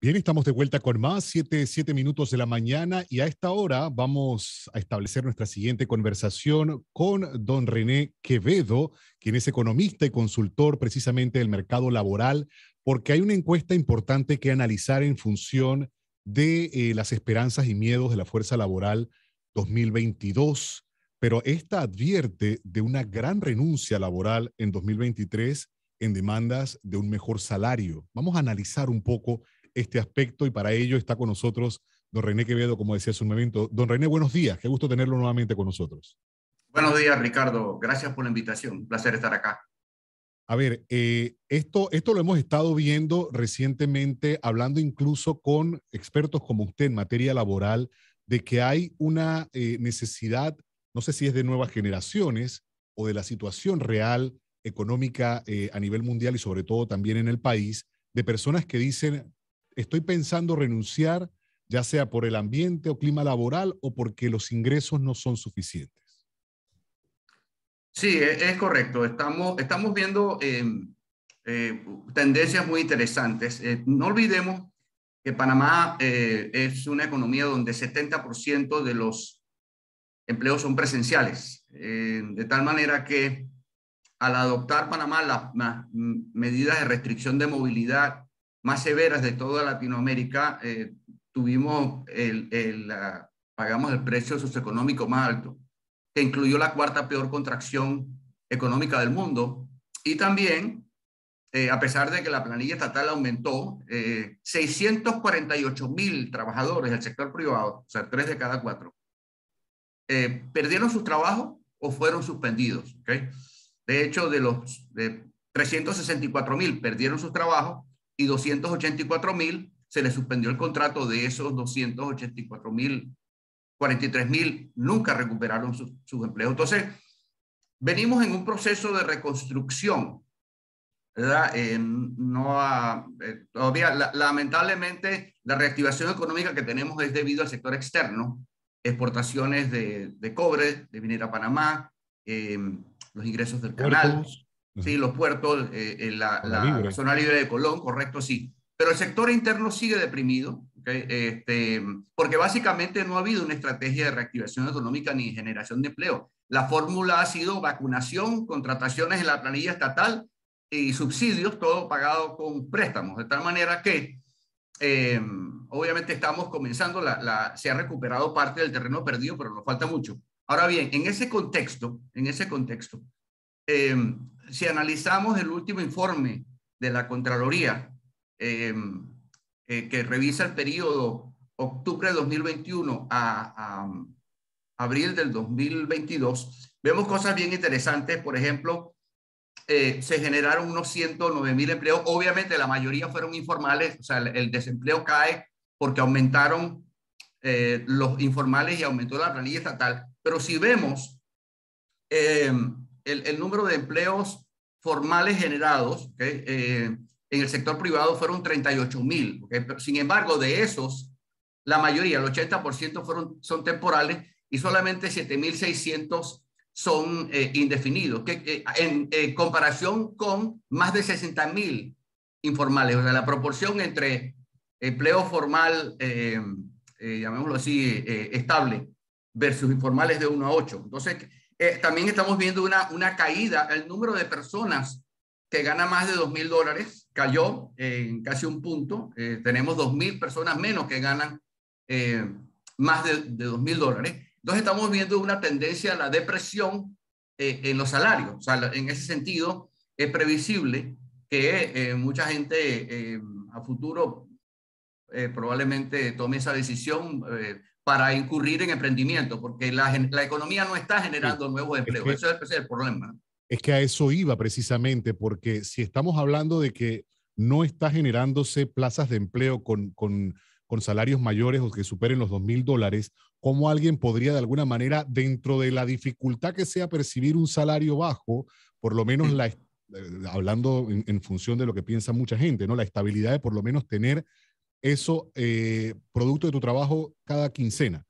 Bien, estamos de vuelta con más, siete, siete minutos de la mañana y a esta hora vamos a establecer nuestra siguiente conversación con don René Quevedo, quien es economista y consultor precisamente del mercado laboral, porque hay una encuesta importante que analizar en función de eh, las esperanzas y miedos de la fuerza laboral 2022, pero esta advierte de una gran renuncia laboral en 2023 en demandas de un mejor salario. Vamos a analizar un poco este aspecto y para ello está con nosotros don René Quevedo, como decía hace un momento. Don René, buenos días, qué gusto tenerlo nuevamente con nosotros. Buenos días, Ricardo. Gracias por la invitación. Un placer estar acá. A ver, eh, esto, esto lo hemos estado viendo recientemente, hablando incluso con expertos como usted en materia laboral, de que hay una eh, necesidad, no sé si es de nuevas generaciones o de la situación real económica eh, a nivel mundial y sobre todo también en el país, de personas que dicen, estoy pensando renunciar, ya sea por el ambiente o clima laboral o porque los ingresos no son suficientes. Sí, e, es, correcto. Estamos, estamos viendo em, eh, tendencias muy interesantes. Eh, no olvidemos que Panamá eh, es una economía donde 70% de los empleos son presenciales, de tal manera que al adoptar Panamá las medidas de restricción de movilidad más severas de toda Latinoamérica, eh, tuvimos el, el pagamos el precio socioeconómico más alto, que incluyó la cuarta peor contracción económica del mundo. Y también, eh, a pesar de que la planilla estatal aumentó, 648 eh, mil trabajadores del sector privado, o sea, tres de cada cuatro, perdieron sus trabajos o fueron suspendidos. ¿okay? De hecho, de los de 364 mil perdieron sus trabajos, y 284 mil se le suspendió el contrato de esos 284 mil, 43 mil nunca recuperaron sus, empleos. Entonces, venimos en un proceso de reconstrucción, ¿verdad? no eh, todavía, lamentablemente, la reactivación económica que tenemos es debido al sector externo, exportaciones de, de cobre, de minera Panamá, eh, los ingresos del canal. Sí, los puertos, eh, eh la, zona libre de Colón, correcto, sí. Pero el sector interno sigue deprimido, este, porque básicamente no ha habido una estrategia de reactivación económica ni generación de empleo. La fórmula ha sido vacunación, contrataciones en la planilla estatal y subsidios, todo pagado con préstamos, de tal manera que eh, obviamente estamos comenzando, la, se ha recuperado parte del terreno perdido, pero nos falta mucho. Ahora bien, en ese contexto, en ese contexto, eh, si analizamos el último informe de la Contraloría, eh, eh, que revisa el periodo octubre de 2021 a, abril del 2022, vemos cosas bien interesantes. Por ejemplo, eh, se generaron unos 109 mil empleos. Obviamente la mayoría fueron informales, o sea, el, desempleo cae porque aumentaron los informales y aumentó la planilla estatal. Pero si vemos el, número de empleos formales generados eh, en el sector privado fueron 38 mil. Sin embargo, de esos, la mayoría, el 80% fueron, son temporales y solamente 7.600 son eh, indefinidos, que, eh, en comparación con más de 60 mil informales. O sea, la proporción entre empleo formal, llamémoslo así, estable, versus informales de 1 a 8. Entonces, eh, también estamos viendo una, una caída. El número de personas que gana más de dos mil dólares cayó en casi un punto. Eh, tenemos dos mil personas menos que ganan eh, más de, dos mil dólares. Entonces estamos viendo una tendencia a la depresión en los salarios. O sea, en ese sentido, es previsible que mucha gente a futuro probablemente tome esa decisión para incurrir en emprendimiento, porque la, economía no está generando nuevos empleos. Eso es el problema. Es que a eso iba precisamente, porque si estamos hablando de que no está generándose plazas de empleo con, con, con salarios mayores o que superen los dos mil dólares, ¿cómo alguien podría de alguna manera, dentro de la dificultad que sea percibir un salario bajo, por lo menos la, eh, hablando en, en, función de lo que piensa mucha gente, ¿no? La estabilidad de por lo menos tener eso eh, producto de tu trabajo cada quincena.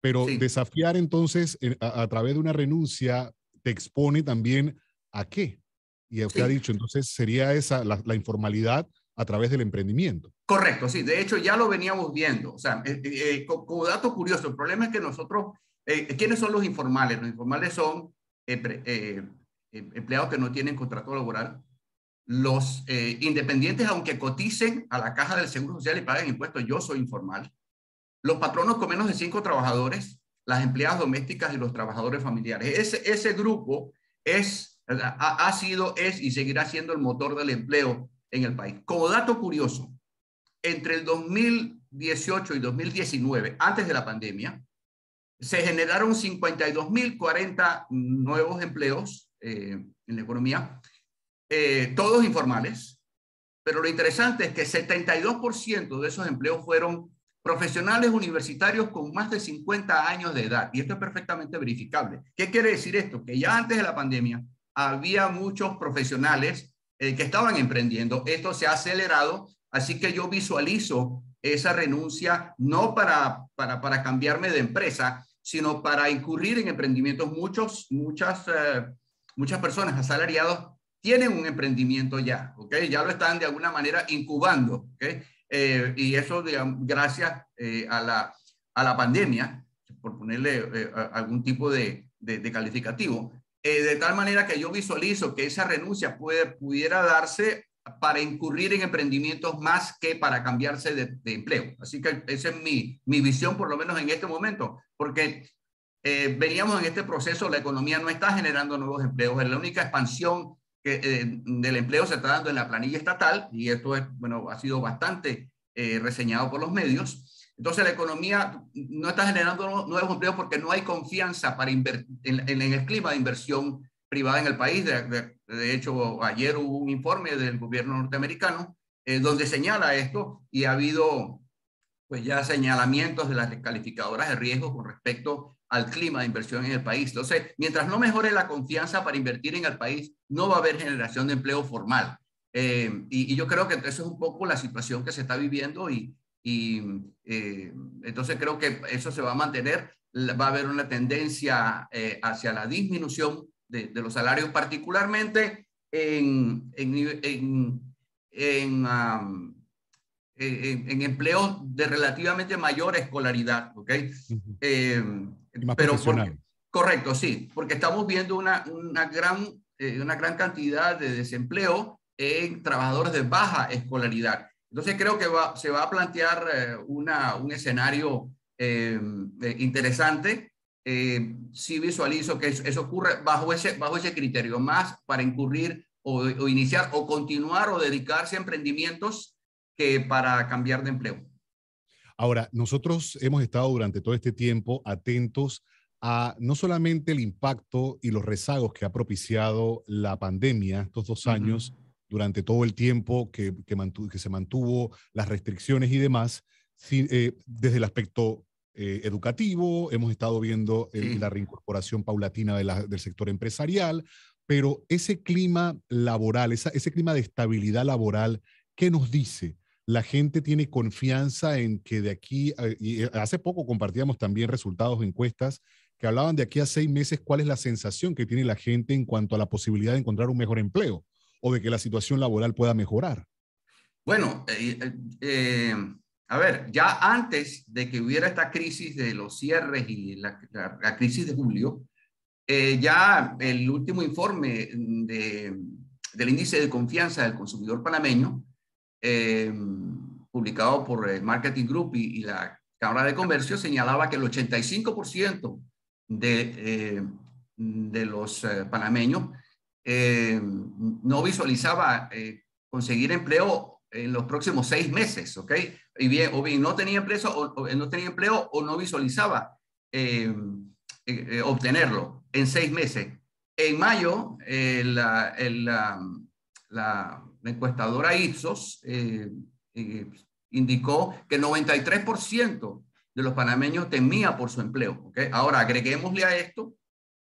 Pero desafiar entonces a, través de una renuncia te expone también a qué. Y usted ha dicho, entonces sería esa la, informalidad a través del emprendimiento. Correcto, sí. De hecho, ya lo veníamos viendo. O sea, eh, eh, como dato curioso, el problema es que nosotros, ¿quiénes son los informales? Los informales son empleados que no tienen contrato laboral, los independientes, aunque coticen a la caja del Seguro Social y paguen impuestos, yo soy informal. Los patronos con menos de cinco trabajadores, las empleadas domésticas y los trabajadores familiares. Ese, ese grupo es, ha, ha sido, es y seguirá siendo el motor del empleo en el país. Como dato curioso, entre el 2018 y 2019, antes de la pandemia, se generaron 52.040 nuevos empleos eh, en la economía, eh, todos informales, pero lo interesante es que 72% de esos empleos fueron profesionales universitarios con más de 50 años de edad. Y esto es perfectamente verificable. ¿Qué quiere decir esto? Que ya antes de la pandemia había muchos profesionales eh, que estaban emprendiendo. Esto se ha acelerado, así que yo visualizo esa renuncia no para, para, para cambiarme de empresa, sino para incurrir en emprendimientos. Muchos, muchas, eh, muchas personas asalariados tienen un emprendimiento ya, ¿ok? Ya lo están de alguna manera incubando, ¿ok? Eh, y eso, digamos, gracias a, la, a la pandemia, por ponerle algún tipo de, de, de calificativo, eh, de tal manera que yo visualizo que esa renuncia puede, pudiera darse para incurrir en emprendimientos más que para cambiarse de, empleo. Así que esa es mi, mi, visión, por lo menos en este momento, porque eh, veníamos en este proceso, la economía no está generando nuevos empleos, es la única expansión que, eh, del empleo se está dando en la planilla estatal, y esto es, bueno, ha sido bastante reseñado por los medios. Entonces la economía no está generando nuevos empleos porque no hay confianza para en, en, el clima de inversión privada en el país. De, de, hecho, ayer hubo un informe del gobierno norteamericano eh, donde señala esto y ha habido pues ya señalamientos de las calificadoras de riesgo con respecto al clima de inversión en el país. Entonces, mientras no mejore la confianza para invertir en el país, no va a haber generación de empleo formal. Eh, y, y, yo creo que eso es un poco la situación que se está viviendo y, y eh, entonces creo que eso se va a mantener. Va a haber una tendencia eh, hacia la disminución de, los salarios, particularmente en, en, en, en, empleos de relativamente mayor escolaridad. ¿ok? Eh, pero correcto, sí, porque estamos viendo una, una, gran, una gran cantidad de desempleo en trabajadores de baja escolaridad. Entonces creo que se va a plantear eh, una, un escenario eh, eh, interesante. si visualizo que eso, ocurre bajo ese, bajo ese criterio, más para incurrir o, o, iniciar o continuar o dedicarse a emprendimientos que para cambiar de empleo. Ahora, nosotros hemos estado durante todo este tiempo atentos a no solamente el impacto y los rezagos que ha propiciado la pandemia estos dos años, durante todo el tiempo que, que, se mantuvo las restricciones y demás, eh, desde el aspecto eh, educativo, hemos estado viendo la reincorporación paulatina del sector empresarial, pero ese clima laboral, ese clima de estabilidad laboral, ¿qué nos dice? La gente tiene confianza en que de aquí, y hace poco compartíamos también resultados de encuestas que hablaban de aquí a seis meses cuál es la sensación que tiene la gente en cuanto a la posibilidad de encontrar un mejor empleo o de que la situación laboral pueda mejorar? Bueno, eh, eh, eh, a ver, ya antes de que hubiera esta crisis de los cierres y la, crisis de julio, ya el último informe de, del índice de confianza del consumidor panameño, publicado por el Marketing Group y, la Cámara de Comercio, señalaba que el 85% de, de los panameños eh, no visualizaba eh, conseguir empleo en los próximos seis meses, ¿ok? Y bien, o bien no tenía empleo o, no tenía empleo o no visualizaba eh, obtenerlo en seis meses. En mayo, la, la, encuestadora Ipsos indicó que el 93% de los panameños temía por su empleo. ¿ok? Ahora, agreguémosle a esto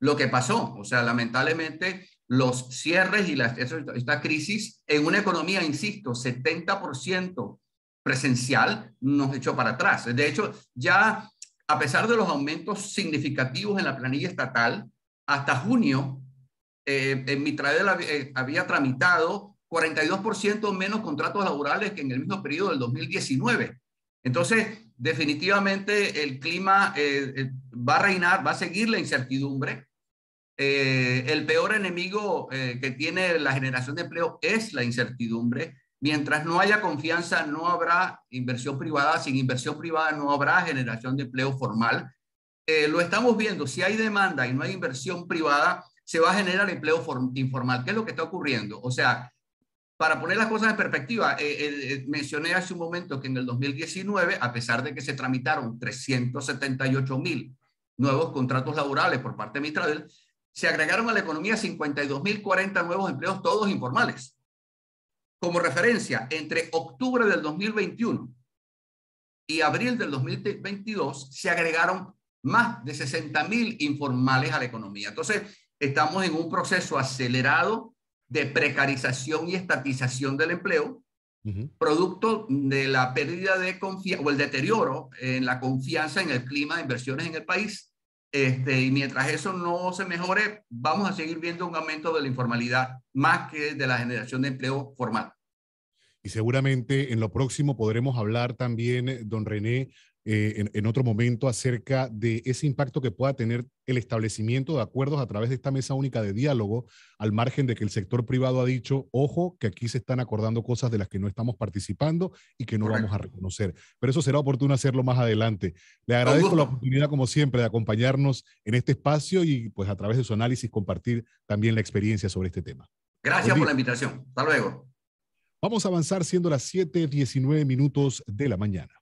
lo que pasó. O sea, lamentablemente los cierres y la, esta crisis en una economía, insisto, 70% presencial nos echó para atrás. De hecho, ya a pesar de los aumentos significativos en la planilla estatal, hasta junio, eh, en mi eh, había tramitado 42% menos contratos laborales que en el mismo periodo del 2019. Entonces, definitivamente el clima eh, eh, va a reinar, va a seguir la incertidumbre. Eh, el peor enemigo que tiene la generación de empleo es la incertidumbre. Mientras no haya confianza, no habrá inversión privada. Sin inversión privada no habrá generación de empleo formal. lo estamos viendo. Si hay demanda y no hay inversión privada, se va a generar empleo informal. ¿Qué es lo que está ocurriendo? O sea, para poner las cosas en perspectiva, eh, eh, mencioné hace un momento que en el 2019, a pesar de que se tramitaron 378 mil nuevos contratos laborales por parte de Mistral, se agregaron a la economía 52 mil 40 nuevos empleos, todos informales. Como referencia, entre octubre del 2021 y abril del 2022 se agregaron más de 60 mil informales a la economía. Entonces, estamos en un proceso acelerado de precarización y estatización del empleo, producto de la pérdida de confianza o el deterioro en la confianza en el clima de inversiones en el país. Este, y mientras eso no se mejore, vamos a seguir viendo un aumento de la informalidad más que de la generación de empleo formal. Y seguramente en lo próximo podremos hablar también, don René, eh, en, otro momento acerca de ese impacto que pueda tener el establecimiento de acuerdos a través de esta mesa única de diálogo, al margen de que el sector privado ha dicho, ojo, que aquí se están acordando cosas de las que no estamos participando y que no vamos a reconocer. Pero eso será oportuno hacerlo más adelante. Le agradezco la oportunidad, como siempre, de acompañarnos en este espacio y pues a través de su análisis compartir también la experiencia sobre este tema. Gracias por la invitación. Hasta luego. Vamos a avanzar siendo las 7:19 minutos de la mañana.